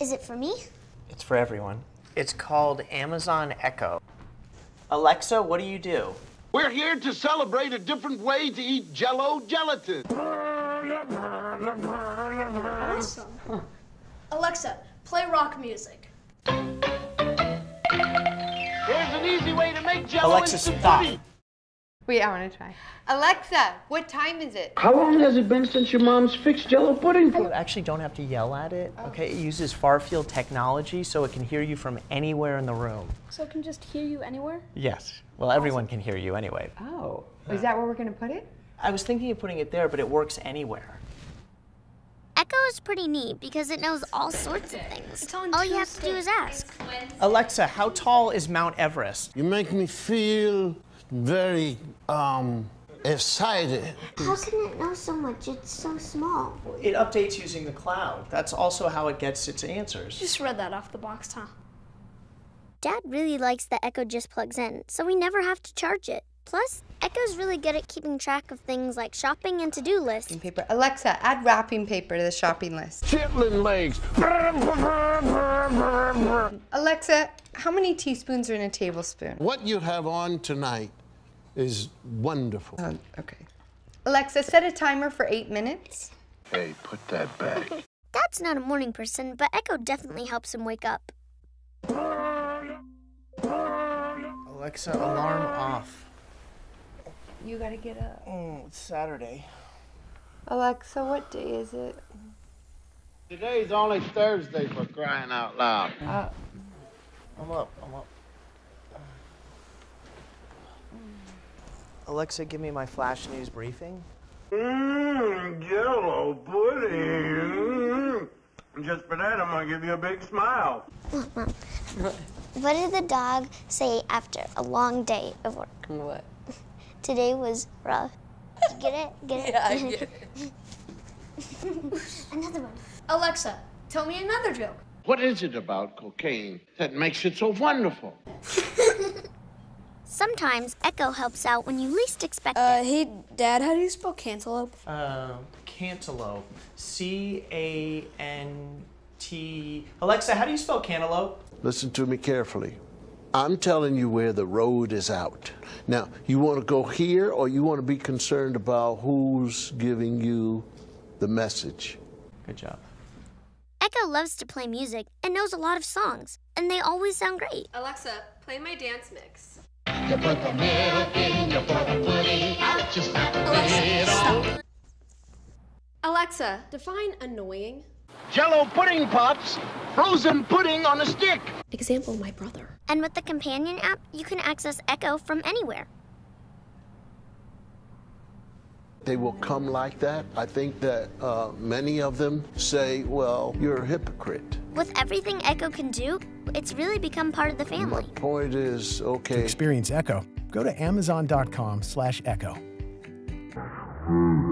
Is it for me? It's for everyone. It's called Amazon Echo. Alexa, what do you do? We're here to celebrate a different way to eat jello gelatin. Awesome. Alexa, play rock music. Here's an easy way to make jello Alexa, stop. pudding. Wait, I want to try. Alexa, what time is it? How long has it been since your mom's fixed jello pudding for? You actually don't have to yell at it, okay? It uses far field technology so it can hear you from anywhere in the room. So it can just hear you anywhere? Yes. Well, everyone can hear you anyway. Oh, is that where we're going to put it? I was thinking of putting it there, but it works anywhere. Echo is pretty neat because it knows all sorts of things. It's on all you have to do is ask. Alexa, how tall is Mount Everest? You make me feel very, um, excited. How can it know so much? It's so small. It updates using the cloud. That's also how it gets its answers. Just read that off the box, huh? Dad really likes that Echo just plugs in, so we never have to charge it. Plus, Echo's really good at keeping track of things like shopping and to-do lists. Paper. Alexa, add wrapping paper to the shopping list. Chitlin legs. Alexa, how many teaspoons are in a tablespoon? What you have on tonight is wonderful. Um, okay. Alexa, set a timer for eight minutes. Hey, put that back. Dad's not a morning person, but Echo definitely helps him wake up. Alexa, alarm off. You gotta get up. Oh, it's Saturday. Alexa, what day is it? Today's only Thursday for crying out loud. Uh, I'm up. I'm up. Alexa, give me my flash news briefing. Mmm, jello pudding. Mm. Just for that, I'm gonna give you a big smile. What did the dog say after a long day of work? what? Today was rough. Get it? Get it? Yeah, I get it. Another one. Alexa, tell me another joke. What is it about cocaine that makes it so wonderful? Sometimes Echo helps out when you least expect Uh, it. hey, Dad, how do you spell cantaloupe? Uh, cantaloupe. C A N T. Alexa, how do you spell cantaloupe? Listen to me carefully. I'm telling you where the road is out. Now, you want to go here or you want to be concerned about who's giving you the message? Good job. Echo loves to play music and knows a lot of songs, and they always sound great. Alexa, play my dance mix. Alexa, define annoying. Jello pudding pops, frozen pudding on a stick. Example, my brother. And with the companion app, you can access Echo from anywhere. They will come like that. I think that uh, many of them say, well, you're a hypocrite. With everything Echo can do, it's really become part of the My family. point is, okay. To Experience Echo. Go to amazon.com slash echo. Mm.